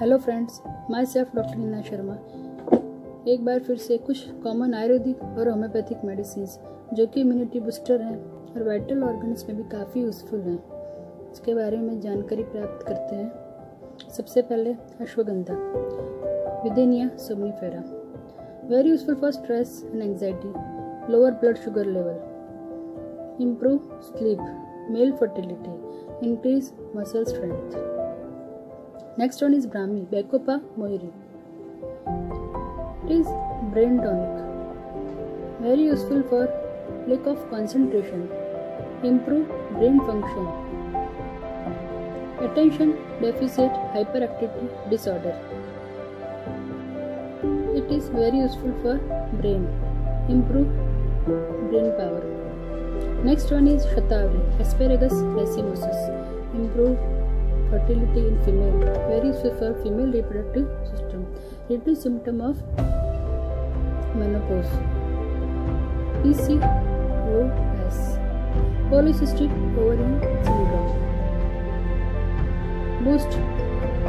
Hello friends myself doctor Neena Sharma एक बार फिर से कुछ कॉमन आयुर्वेदिक और होम्योपैथिक मेडिसिन जो कि इम्यूनिटी बूस्टर हैं और वाइटल ऑर्गन्स में भी काफ़ी यूज़फुल हैं। इसके बारे में जानकारी प्राप्त करते हैं। सबसे पहले ashwagandha, withania somnifera very useful for stress and anxiety lower blood sugar level improve sleep male fertility increase muscle strength Next one is Brahmi, Bacopa moiri. It is brain tonic. Very useful for lack of concentration, improve brain function, attention deficit hyperactivity disorder. It is very useful for brain, improve brain power. Next one is Shatavari, Asparagus racemosus, improve fertility in female. Very for female reproductive system. Reduce symptom of menopause. PCOS polycystic ovarian syndrome. Boost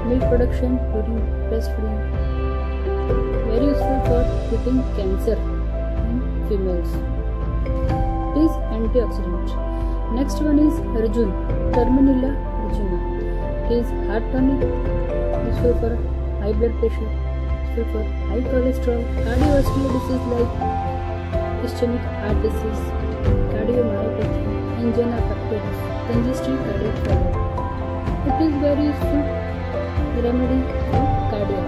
milk production during breastfeeding. Very useful for treating cancer in females. It is antioxidant. Next one is arjun. Terminilla regina is heart tonic, useful for high blood pressure, useful for high cholesterol, cardiovascular disease like ischemic heart disease, cardiomyopathy, angina pectoris, congestive cardiac failure. It is very useful remedy for cardiac.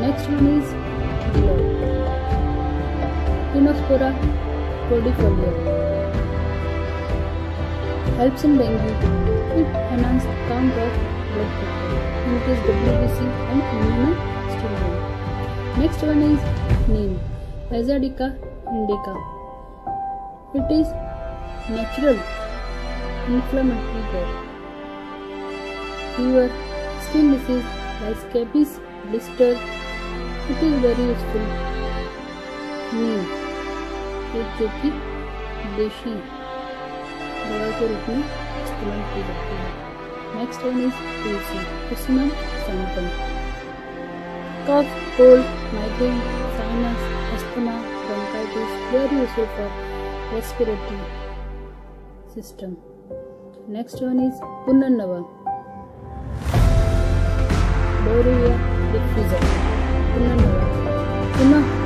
Next one is below. Tinospora cordifolia helps in dengue enhances count of blood pressure, increase WBC and immunostimulation. Next one is neem, Azadirachta indica. It is natural inflammatory drug. Fever, skin disease like scabies, blister. It is very useful. Neem एक जो कि देशी दवा के रूप में इस्तेमाल की जाती है नेक्स्ट वन इज़ तुलसी कुसुमम sample cough cold migraine sinus asthma bronchitis very useful for respiratory system next one is punarnava Borelia diffusa punarnava पुनः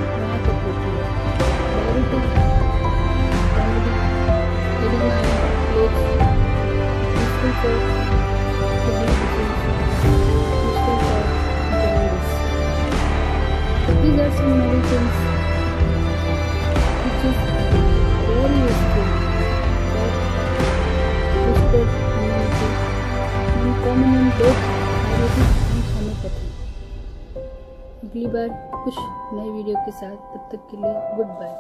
These are some medicines which is very useful for boosted immunity and common in both Ayurvedic and homeopathy अगली बार कुछ नए video के साथ तब तक के लिए गुड बाय